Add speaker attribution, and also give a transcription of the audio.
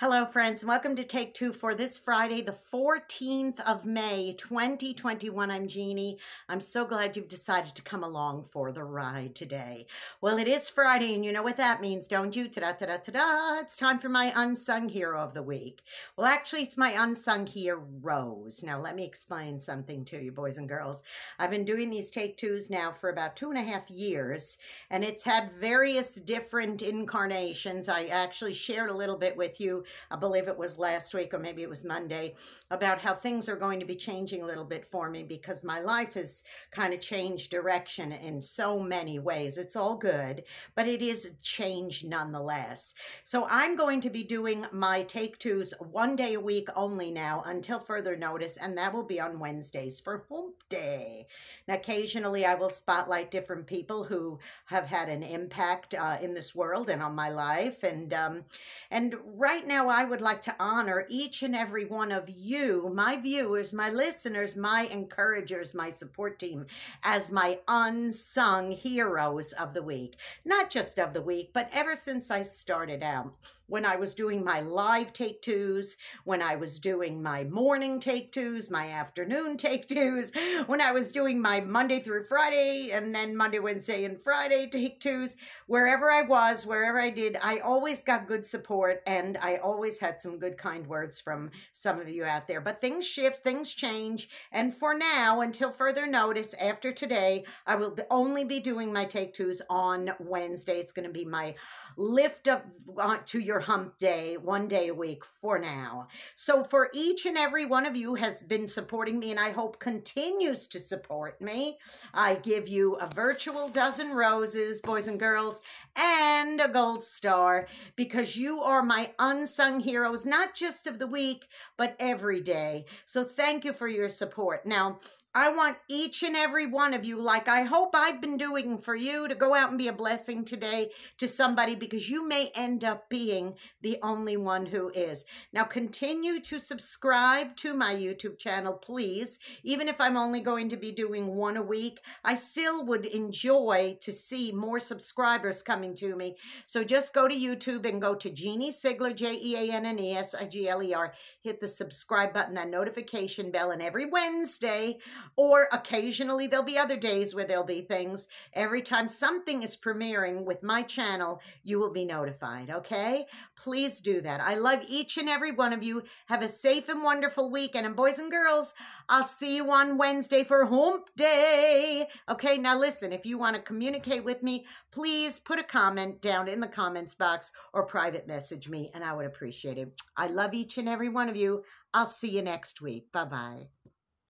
Speaker 1: Hello, friends. Welcome to Take Two for this Friday, the 14th of May, 2021. I'm Jeanne. I'm so glad you've decided to come along for the ride today. Well, it is Friday, and you know what that means, don't you? Ta da ta da ta da. It's time for my unsung hero of the week. Well, actually, it's my unsung heroes. Now, let me explain something to you, boys and girls. I've been doing these Take Twos now for about two and a half years, and it's had various different incarnations. I actually shared a little bit with you I believe it was last week or maybe it was Monday, about how things are going to be changing a little bit for me because my life has kind of changed direction in so many ways. It's all good, but it is a change nonetheless. So I'm going to be doing my take twos one day a week only now until further notice, and that will be on Wednesdays for Hump Day. Occasionally I will spotlight different people who have had an impact uh, in this world and on my life, and um, and right now I would like to honor each and every one of you, my viewers, my listeners, my encouragers, my support team, as my unsung heroes of the week. Not just of the week, but ever since I started out when I was doing my live take twos, when I was doing my morning take twos, my afternoon take twos, when I was doing my Monday through Friday, and then Monday, Wednesday, and Friday take twos, wherever I was, wherever I did, I always got good support and I always had some good, kind words from some of you out there. But things shift, things change. And for now, until further notice, after today, I will only be doing my take twos on Wednesday. It's going to be my lift up uh, to your hump day, one day a week for now. So for each and every one of you has been supporting me and I hope continues to support me, I give you a virtual dozen roses, boys and girls, and a gold star because you are my unsung heroes, not just of the week, but every day. So thank you for your support. Now, I want each and every one of you, like I hope I've been doing for you, to go out and be a blessing today to somebody because you may end up being the only one who is. Now, continue to subscribe to my YouTube channel, please. Even if I'm only going to be doing one a week, I still would enjoy to see more subscribers coming to me. So just go to YouTube and go to Jeanne Sigler, J E A N N E S I G L E R. Hit the subscribe button, that notification bell, and every Wednesday, or occasionally there'll be other days where there'll be things. Every time something is premiering with my channel, you will be notified, okay? Please do that. I love each and every one of you. Have a safe and wonderful weekend. And boys and girls, I'll see you on Wednesday for Hump Day. Okay, now listen, if you want to communicate with me, please put a comment down in the comments box or private message me, and I would appreciate it. I love each and every one of you. I'll see you next week. Bye bye.